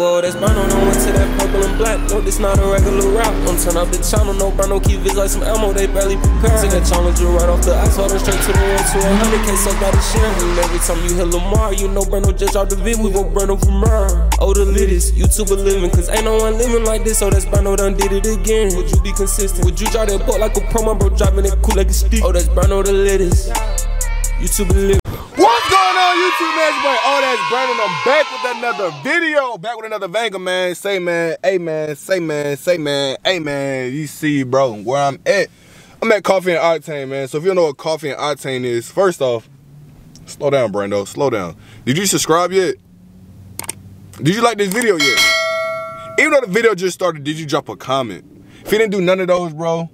boy, that's Brando, no went to that purple and black. No, this not a regular rap. I'm turn up the channel, no Brando, keep vis like some ammo, they barely prepare. Take a challenger right off the ice, water straight to the one to a hundred K, so got a share. And every time you hear Lamar, you know Brando just out the vid, we gon' Brando from her. Oh, the littest, YouTuber living, cause ain't no one living like this, so that's Brando done did it again. Would you be consistent? Would you drive that boat like a pro, my bro, driving it cool like a stick? Oh, that's Brando the littest. YouTuber living. What's going on, YouTube man? That's Brando. I'm back with another video, back with another Vanga, man. Say, man, hey, man, say, man, say, man, hey, man. You see, bro, where I'm at. I'm at Coffee and Octane, man. So if you don't know what Coffee and Octane is, first off, slow down, Brando, slow down. Did you subscribe yet? Did you like this video yet? Even though the video just started, did you drop a comment? If you didn't do none of those, bro,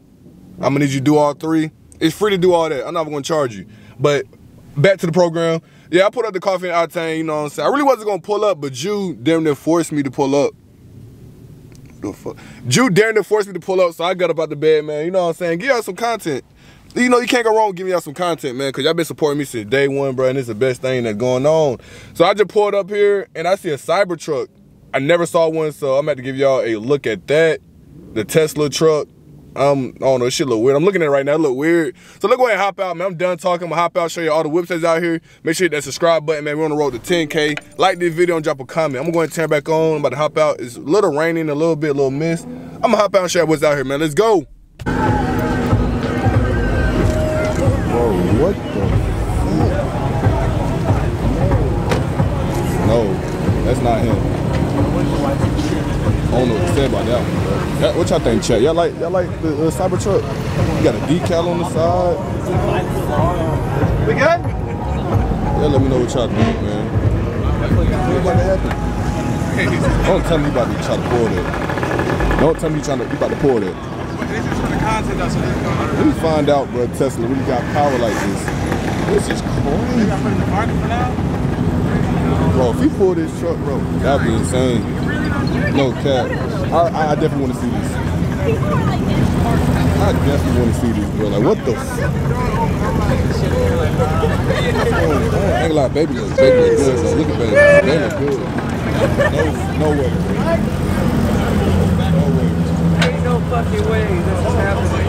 I'm gonna need you to do all three. It's free to do all that. I'm not gonna charge you. But back to the program. Yeah, I put up the coffee and octane, you know what I'm saying? I really wasn't gonna pull up, but Jew damn near forced me to pull up. The fuck? Jew damn near forced me to pull up, so I got up out the bed, man. You know what I'm saying? Give y'all some content. You know, you can't go wrong giving y'all some content, man, because y'all been supporting me since day one, bro, and it's the best thing that's going on. So I just pulled up here, and I see a Cybertruck. I never saw one, so I'm about to give y'all a look at that. The Tesla truck. Um, I don't know, shit look weird. I'm looking at it right now, it look weird. So look go ahead and hop out, man. I'm done talking. I'm gonna hop out, show you all the that's out here. Make sure you hit that subscribe button, man. We're on the road to 10K. Like this video and drop a comment. I'm going to turn back on. I'm about to hop out. It's a little raining, a little bit, a little mist. I'm gonna hop out and show you what's out here, man. Let's go. Bro, what the No, that's not him. I don't know what to say about that one, bro. What y'all think, chat? Y'all like y'all like the uh, Cybertruck? You got a decal on the side. We good? Yeah, let me know what y'all think, man. What about to happen? Don't tell me you about to try to pull that. Don't tell me you trying to you about to pull that. This is for the content that's what Let me find out, bro. Tesla really got power like this. This is crazy, I put in the market for now. bro. If he pull this truck, bro, that'd be insane. No cap. I, I definitely want to see this. I definitely want to see this, bro. Like, what the? F- oh, ain't a lot, baby look, baby look good. Though. Look at baby, they look good. No, no way. No way. Ain't no fucking way this is happening.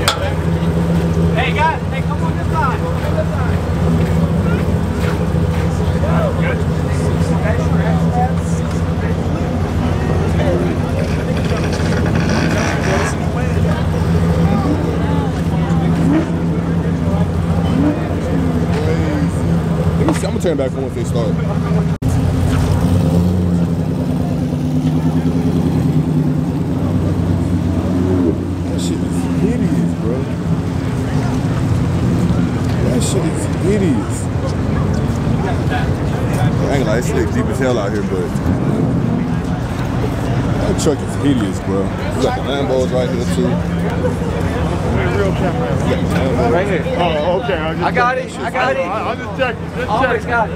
Hey guys, hey come on this side. Come on this side. Let turn back on once they start. That shit is hideous, bro. That shit is hideous. I ain't gonna lie, it's slick deep as hell out here, but that truck is hideous, bro. You got the Lambos right here too. You got. Right here. Oh, okay. I, just I got it. I got it. I, will just check. Just Always check. got it.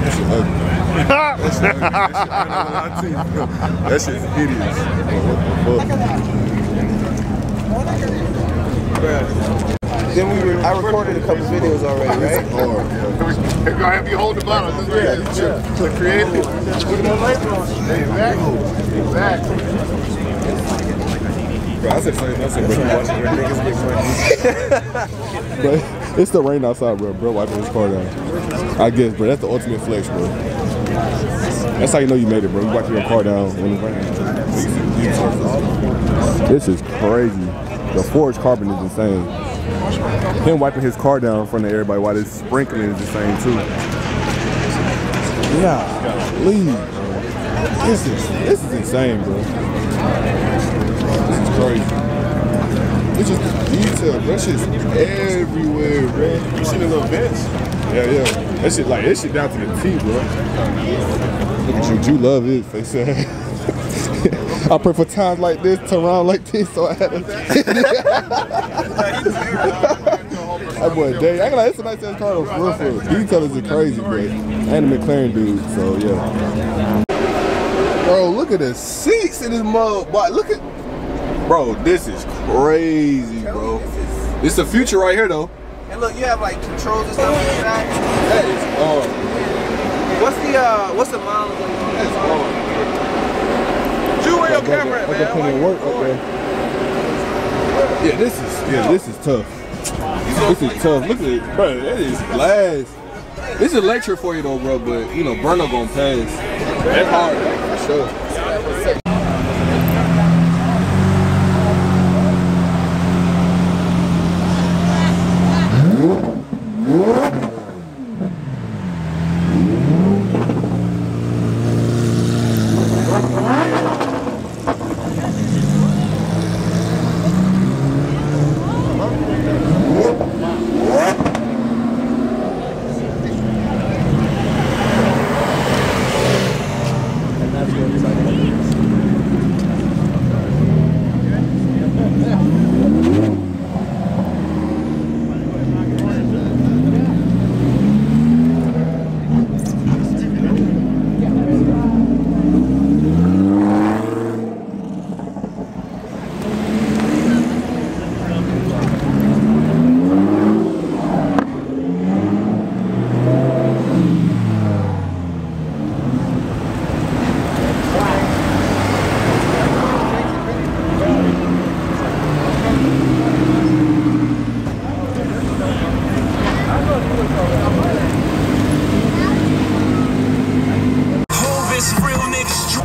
That shit ugly. That shit ugly. That shit, I ain't gonna lie to you. That shit's hideous. What the fuck? Then we were, I recorded a couple videos already, It's right? hard, bro. If I have you hold the bottle, just like that. Yeah. To create it. Put more labor on it. Exactly. Exactly. Bro, I said the same. I said, bro, niggas get money. But it's still raining outside, bro. Bro, wiping his car down. I guess, bro. That's the ultimate flex, bro. That's how you know you made it, bro. You wiping your car down when it's raining. This is crazy. The forged carbon is insane. Him wiping his car down in front of everybody while it's sprinkling is insane too. Yeah, leave. This is this is insane, bro. This is crazy. It's just detail, bro. That shit's everywhere, bro. You see the little vents? Yeah, yeah. That shit like that shit down to the T, bro. Look at you, you love it, face. I pray for times like this, to around like this, so I had to. that boy, Dave, I ain't gonna lie, it's a nice ass car for real, for real. Details is crazy, bro. And the McLaren dude, so yeah. Bro, look at the seats in this mug, boy. Look at, bro, this is crazy, bro. It's the future right here, though. And look, you have like controls and stuff like that. That is hard. What's the uh, what's the mileage on That's hard. Where your camera at, man? I put in work up there. Yeah, this is yeah, this is tough. This is tough. Look at it, bro. That is glass. This is electric for you though, bro. But you know, burner gonna pass. That's hard for sure. This real niggas.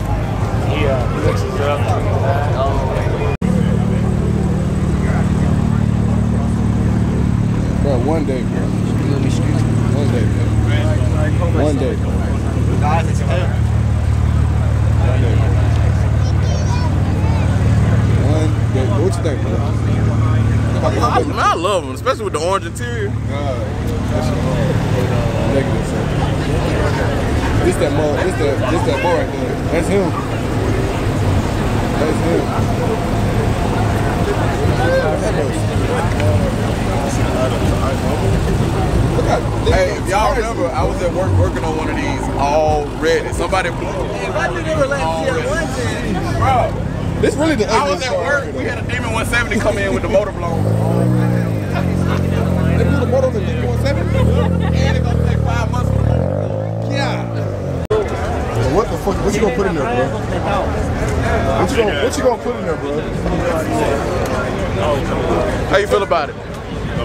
Bro, one day, bro. One day, bro. One day. One day. One day. What you think, bro? I, man, I love them, especially with the orange interior. God, that's a negative. This that mo, this that, this that boy right there. That's him. That's him. Look Hey, if y'all remember, I was at work working on one of these already. Somebody blew Bro, This really the I was at work. We had a Demon 170 come in with the motor blown. They blew the motor on the D17. And it's gonna take five months for the motor. Yeah. What the fuck? What you gonna put in there, bro? What you gonna, what you gonna put in there, bro? How you feel about it?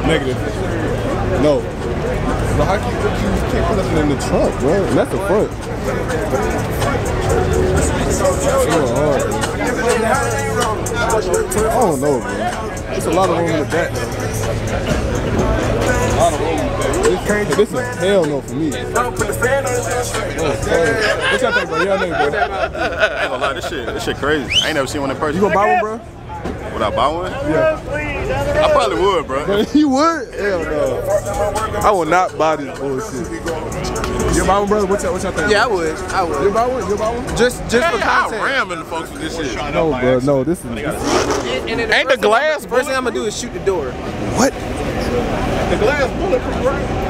Negative. No. But how can you, put nothing in the trunk, bro? And that's the front. Bro. I don't know, bro. There's a lot of room in the back, This, this is hell no for me. Sorry. What y'all think, bro? Y'all think, bro? I ain't gonna lie, this shit, this shit crazy. I ain't never seen one in person. You gonna buy one, bro? Would I buy one? Yeah. I probably would, bro. you would? Hell no. I will not buy this bullshit. You buy one, brother? What y'all, what y'all think? Yeah, I would. I would. You buy one? You buy one? Just just for Yeah, I content. ram into folks with this shit. No, bro. No, this is. This is And then Ain't the glass First thing I'm gonna do is shoot the door. what? The glass bulletproof, right?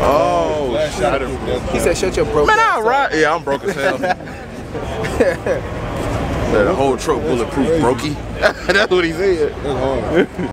Oh, shot it. He said, "Shut your broke." Man, I up." ride. Yeah, I'm broke as hell. the whole truck bulletproof, brokey. That's what he said. That's hard.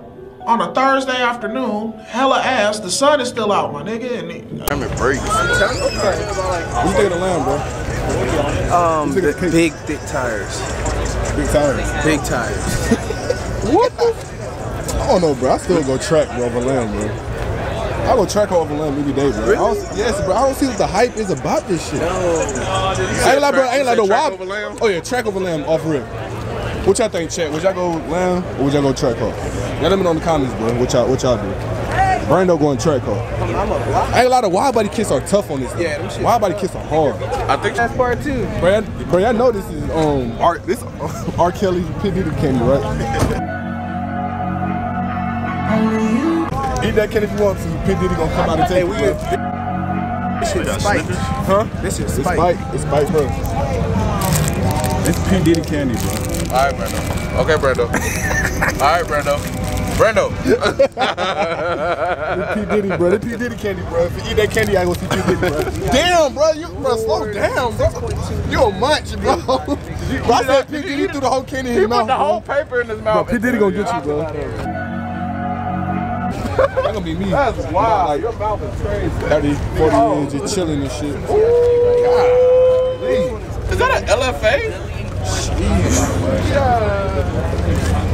on a Thursday afternoon, hella ass. The sun is still out, my nigga. And I'm in breaks. What you think of the lamb, bro? Um, Took the big thick tires. Big tires. Big tires. What the? f- I don't know, bro. I still go track bro, over lamb, bro. I go track over lamb every day, bro. I don't, yes, bro. I don't see what the hype is about this shit. I ain't like, bro. I ain't like the track wild. lamb? Oh yeah, track over lamb off rip. What y'all think, chat? Would y'all go lamb or would y'all go track off? Y'all let me know in the comments, bro. What y'all, what y'all do? Brando going track off. I ain't a lot of wide body kits are tough on this. Yeah, them shit wide body kits are hard. I think That's part two. Bro, I, bro, I know this is um R this R. Kelly P Diddy candy, right? Eat that candy if you want to. P Diddy gonna come out and take Hey, it. we. This shit spiked. Huh? This shit It's spiked. Spike. It's Spike, bro. It's P Diddy candy, bro. All right, Brando. Okay, Brando. All right, Brando. Brando. P Diddy, bro. This P Diddy candy, bro. If you eat that candy, I go see P Diddy, bro. Damn, bro. You, bro, slow down, bro. You a munch, bro. bro I said P Diddy threw the whole candy in his mouth. He put the whole paper in his Bro, mouth. P Diddy gonna get you, bro. That gonna be me. That's wild. Like, your mouth is crazy. 30, 40 years, just chilling and shit. Is that an LSA?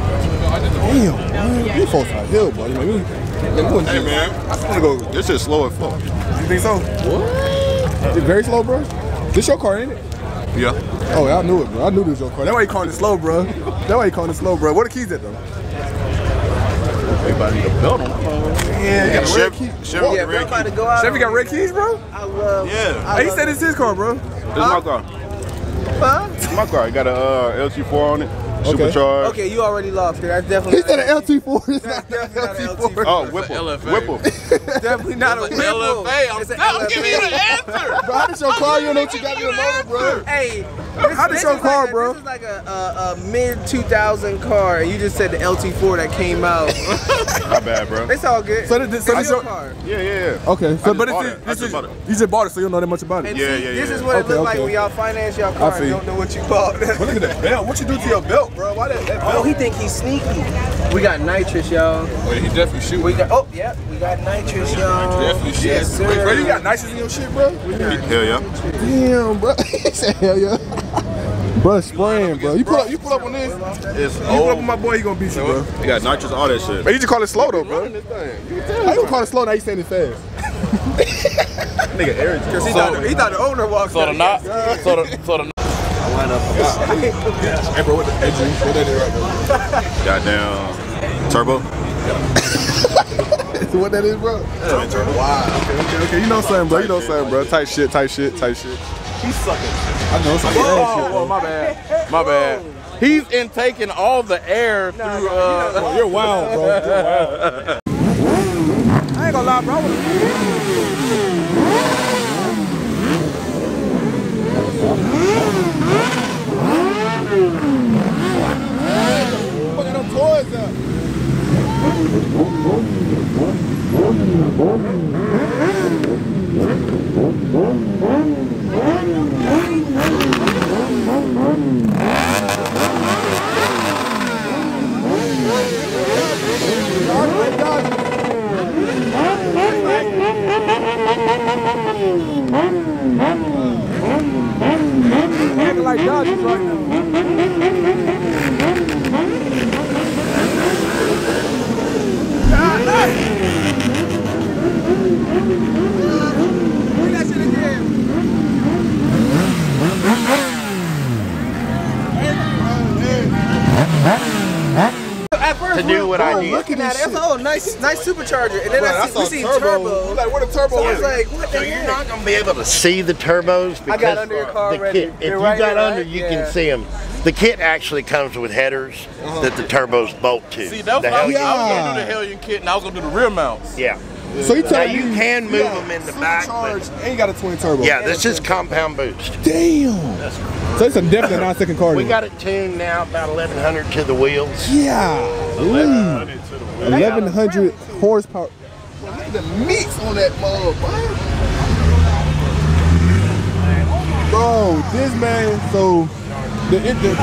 Damn, man. These folks are hill, buddy. Man, we, man, we gonna Hey man, I just wanna go. This shit slow as fuck. You think so? What? It's very slow, bro. This your car, ain't it? Yeah. Oh, yeah, I knew it, bro. I knew this was your car. That's why you calling it slow, bro. That's why you calling it slow, bro. Where the keys at, though? Everybody need a belt on. Yeah, Got a Chevy, Chevy Yeah, got bro, I'm red about key. to go out. Chevy got red keys, bro? I love. Yeah. Hey, he said it's his car, bro. This is my car. Huh? My car. It got a uh, LT4 on it. Supercharged. Okay, you already lost it. That's definitely. He said an LT4. That's not definitely an not an LT4. LT4. Oh, Whipple. LSA. Whipple. definitely not a It's Whipple. LSA. I'm, It's an I'm giving you the LSA. answer. Bro, how did your car? You don't know what you got in the motor, bro. Hey, How did this your is car, like a, bro? This is like a, a, a mid 2000 car, and you just said the LT4 that came out. My bad, bro. it's all good. So this- so It's this your your- car. Yeah, yeah, yeah. Okay, so just but it's, it. I this just is, it. you just bought it, so you don't know that much about it. And Yeah, see, yeah, This yeah. is what Okay, it looks like okay. when y'all finance your car feel and you. don't know what you bought. But look at that belt. What you do to your belt, bro? Why that, that oh, he think he's sneaky. We got nitrous, y'all. Oh, yeah, he definitely shoot. We got. Oh, yeah, we got nitrous, y'all. definitely shoot. Yes, sir. Wait, bro, you got nitrous in your shit, bro? Hell yeah. Damn, bro. he said, hell yeah. Bro, spraying, bro. You pull up, you pull up on this. It's You pull up on old. my boy, he gonna beat you, bro. You got nitrous, all that shit. Man, you just call it slow though, bro. How you gonna call it slow now? You saying it fast? Nigga, Eric. He, thought the, he thought the owner walked So the out. knot. So the so the Hey, bro, what the hey, G, what that is right there? Goddamn. Turbo. So what that is, bro? Wow. Okay, okay, okay. You know something, bro. You know something, bro. Tight shit, tight shit, tight shit. He's sucking. I know some bad shit, Oh, my bad. My bad. He's intaking all the air through. Uh. You're wild, bro. You're wild. I ain't gonna lie, bro. I would've- Fucking them toys up. Thank you. At it, I was like, nice, nice supercharger, and then Bro, I that's see, we a see turbo. turbo. Like, what a turbo So I was is. like, what the So you're not going to be able to see the turbos because I got under your car the already. kit, if They're you right got here, under, right? you Yeah. can see them. The kit actually comes with headers uh-huh. that the turbos bolt to. see, that's The what I was, Hellion- I was gonna do Yeah. the Hellion kit, and I was gonna do the rear mounts. Yeah. So you Now telling you can move got them in the back, but and you got a twin turbo. yeah, this is compound boost. Damn. So it's a definitely not second car. We got it tuned now about 1100 to the wheels. Yeah. 1100 horsepower. Look at the meats on that mug, bro. Bro, this man, so the, it, the,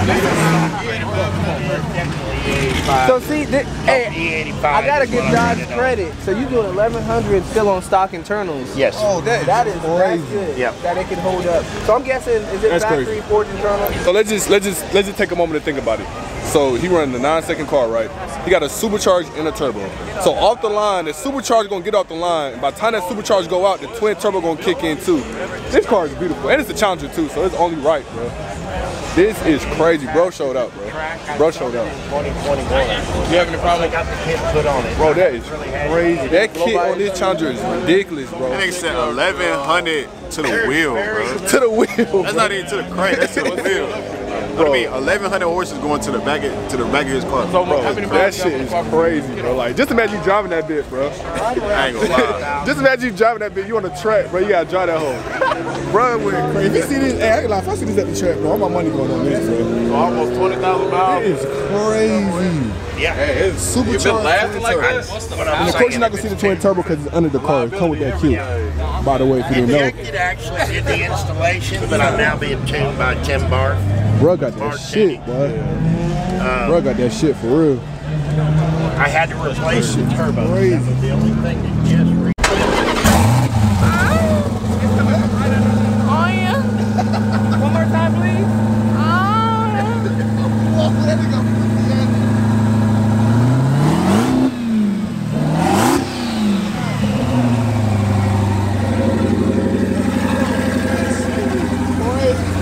E85. So see, thi- hey, I gotta give what Dodge credit. So you doing 1100 still on stock internals? Yes. Oh, that, That is that's crazy. good. Yep. That it can hold up. So I'm guessing is it That's factory crazy. forged internal? So let's just let's just let's just take a moment to think about it. So he running the nine second car, right? He got a supercharged and a turbo. So off the line, the supercharger gonna get off the line. By the time that supercharger go out, the twin turbo gonna kick in too. This car is beautiful, and it's a Challenger too, so it's only right, bro. This is crazy. Bro showed up, bro. Bro showed up. You having a problem? I got the kit put on it. Bro, that is crazy. That kit on this Challenger is ridiculous, bro. That nigga said 1100 to the wheel, bro. To the wheel. That's not even to the crank, that's to the wheel. What I mean, 1100 horses going to the back of, to the back of his car. Bro, that shit is crazy, bro. Like, just imagine you driving that bit, bro. I ain't gonna lie. Just imagine you driving that bit. You on the track, bro. You gotta drive that hole. bro, went crazy. If you see this, hey, I ain't gonna lie, if I see this at the track, bro, all my money going on this, bro. Almost 20,000 miles. It is crazy. Yeah. It's super You been lasting like this? And of course, you're not gonna see the twin turbo because it's under the car. It come with that kit. By the way, if you didn't know, Injected actually did the installation, but I'm now being tuned by Tim Barth. bro got that shit, bro. Bro um, got that shit for real. I had to replace the turbo. That was the only thing that just re- Oh yeah. One more time, please. Oh yeah. I got out 12. I'm about to tell you.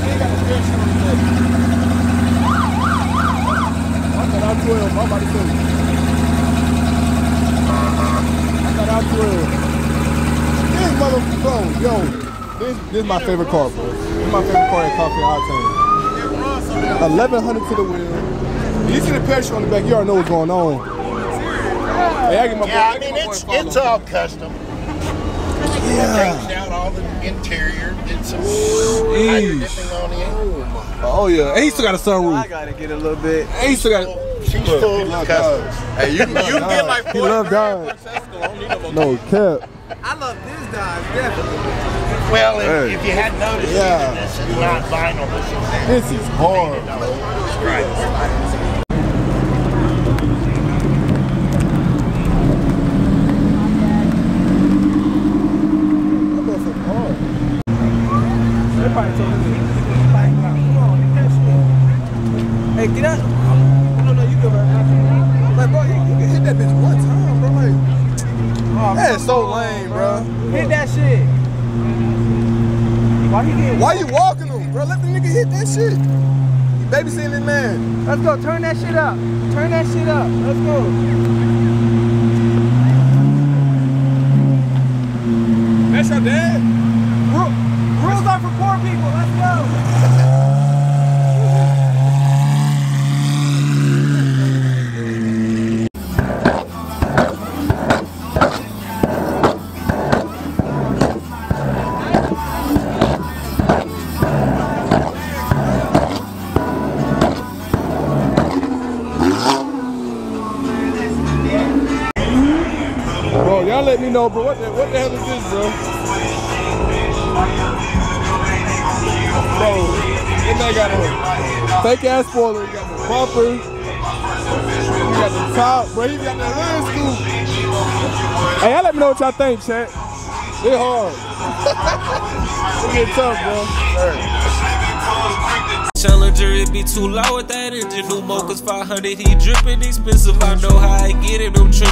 I got out 12. This motherfucker, yo, this, this is my favorite car, bro. This is my favorite car at Coffee Octane. 1100 to the wheel. You see the parachute on the back, you already know what's going on. Hey, I Yeah, boy- I mean, it's it's all custom. Yeah. Changed out all the interior, did some hydro dipping on it. Oh, yeah. And he still got a sunroof. I gotta get a little bit. And he still got. She's full of custom. Hey, you, you can get like He 40 love grand Dodge. for a Tesla. I don't need no No cap. I love this Dodge, definitely. Well, if, Hey. if you hadn't noticed, Yeah. this is not vinyl. This is This is hard. right. That motherfucker hard. Hey, get up. No, no, you good, man. Like, bro, you, you can hit that bitch one time, bro. Like, that's so lame, bro. Hit that shit. Why he getting? Why you walking him, bro? Let the nigga hit that shit. You babysitting this man. Let's go. Turn that shit up. Turn that shit up. Let's go. That's your dad? Ru- rules are for poor people. Let's go. Y'all let me know, bro. What the, what the hell is this, bro? Bro, this man got a fake ass spoiler. He got the bumper. He got the top, bro. He got the hood scoop. Hey, y'all let me know what y'all think, chat. It hard. it get tough, bro. Challenger, it be too low with that engine. New mocha's 500, he dripping expensive. I know how I get it. Them trenches.